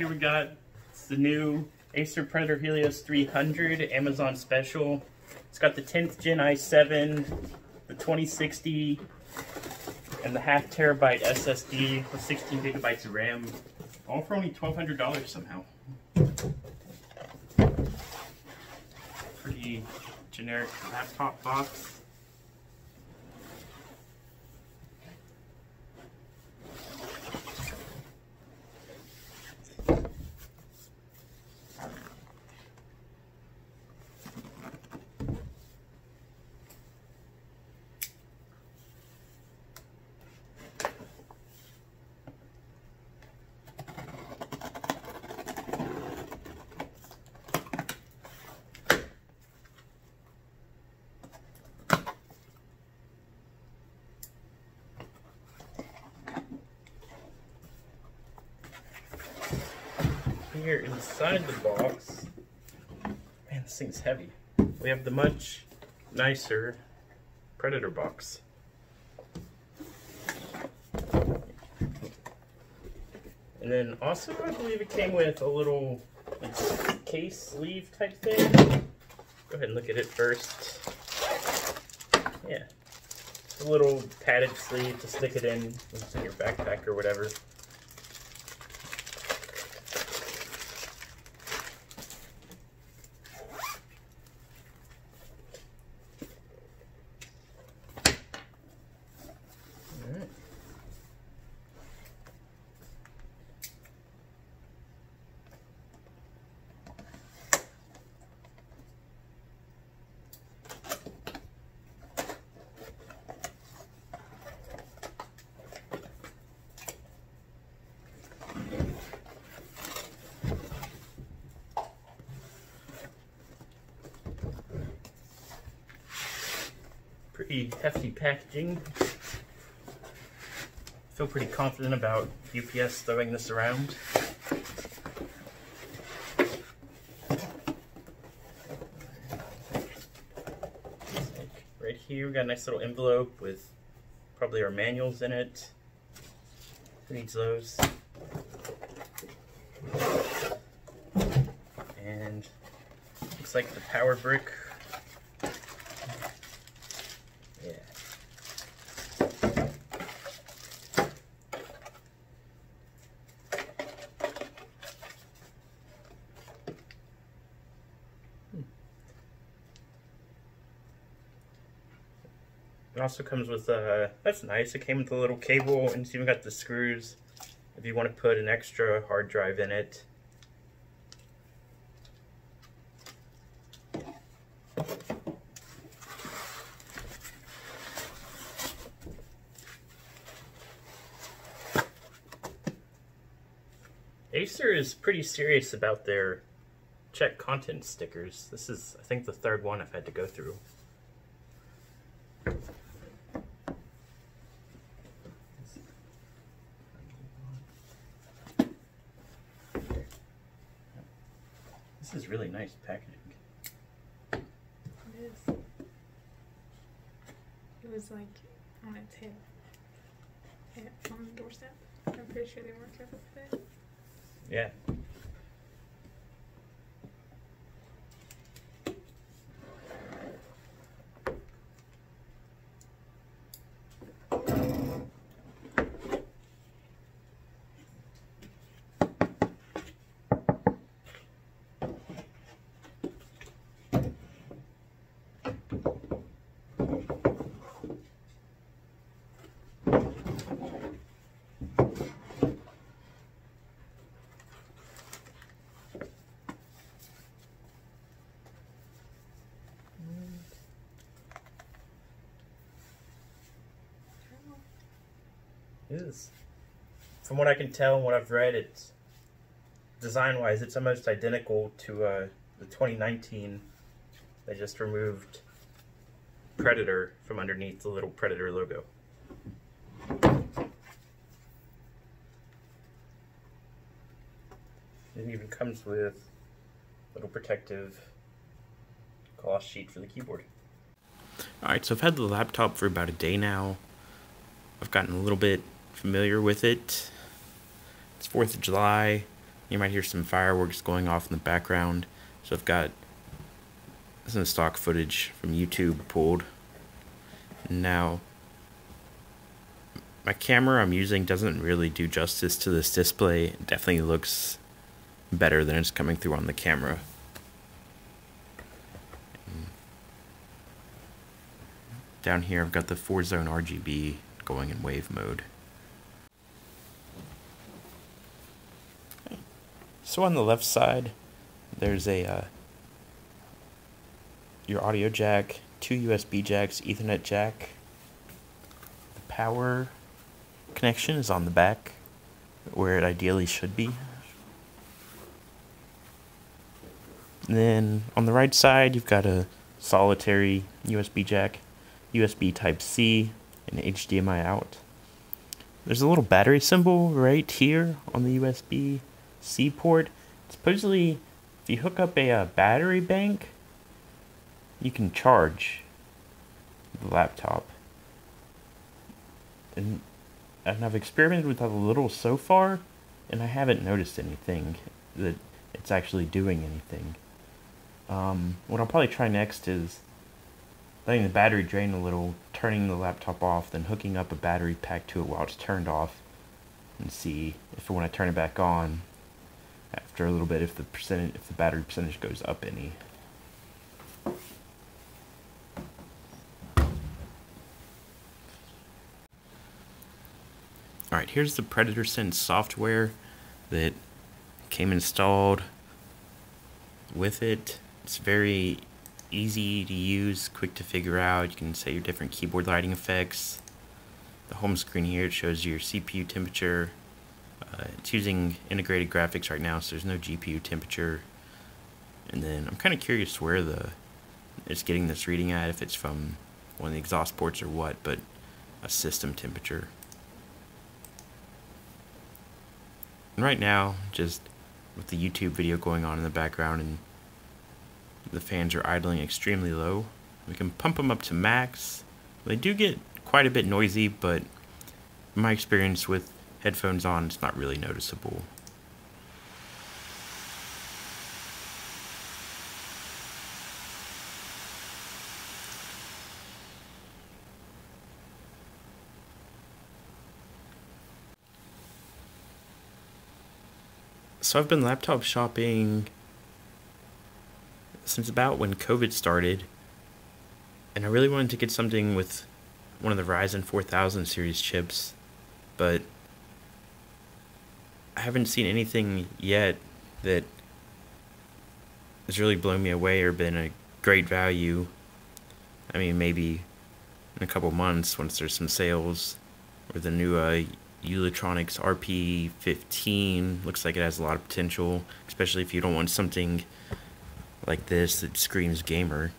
here we got the new Acer Predator Helios 300 Amazon Special. It's got the 10th Gen i7, the 2060, and the half terabyte SSD with 16 gigabytes of RAM. All for only $1,200 somehow. Pretty generic laptop box. Here inside the box, man, this thing's heavy. We have the much nicer Predator box. And then also, I believe it came with a little like, case sleeve type thing. Go ahead and look at it first. Yeah. a little padded sleeve to stick it in, in your backpack or whatever. Hefty packaging. Feel pretty confident about UPS throwing this around. Right here, we got a nice little envelope with probably our manuals in it. Who needs those? And looks like the power brick It also comes with a, uh, that's nice, it came with a little cable and it's even got the screws if you want to put an extra hard drive in it. Acer is pretty serious about their check content stickers. This is, I think, the third one I've had to go through. This is really nice packaging. It is. It was like on its head. on the doorstep. I'm pretty sure they weren't careful with it. Yeah. Is. From what I can tell and what I've read, it's design-wise, it's almost identical to uh, the 2019. They just removed Predator from underneath the little Predator logo. It even comes with a little protective gloss sheet for the keyboard. Alright, so I've had the laptop for about a day now. I've gotten a little bit familiar with it. It's 4th of July. You might hear some fireworks going off in the background. So I've got some stock footage from YouTube pulled. Now, my camera I'm using doesn't really do justice to this display. It definitely looks better than it's coming through on the camera. Down here I've got the 4 zone RGB going in wave mode. So on the left side there's a uh, your audio jack, two USB jacks, Ethernet jack. The power connection is on the back where it ideally should be. And then on the right side, you've got a solitary USB jack, USB Type C, and HDMI out. There's a little battery symbol right here on the USB C port. Supposedly, if you hook up a, a battery bank, you can charge the laptop. And, and I've experimented with that a little so far, and I haven't noticed anything that it's actually doing anything. Um, what I'll probably try next is letting the battery drain a little, turning the laptop off, then hooking up a battery pack to it while it's turned off, and see if when I turn it back on, after a little bit, if the percentage, if the battery percentage goes up any. Alright, here's the Predator Sense software that came installed with it. It's very easy to use, quick to figure out. You can set your different keyboard lighting effects. The home screen here shows your CPU temperature. Uh, it's using integrated graphics right now, so there's no GPU temperature. And then I'm kind of curious where the it's getting this reading at, if it's from one of the exhaust ports or what, but a system temperature. And right now, just with the YouTube video going on in the background and the fans are idling extremely low, we can pump them up to max. They do get quite a bit noisy, but my experience with headphones on, it's not really noticeable. so I've been laptop shopping since about when COVID started, and I really wanted to get something with one of the Ryzen 4000 series chips, but I haven't seen anything yet that has really blown me away or been a great value. I mean, maybe in a couple months once there's some sales or the new uh, Eluktronics RP15 looks like it has a lot of potential, especially if you don't want something like this that screams gamer.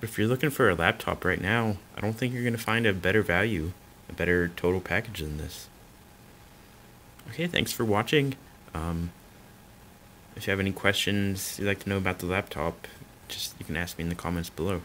But if you're looking for a laptop right now, I don't think you're going to find a better value, a better total package than this. Okay, thanks for watching. Um, if you have any questions you'd like to know about the laptop, just you can ask me in the comments below.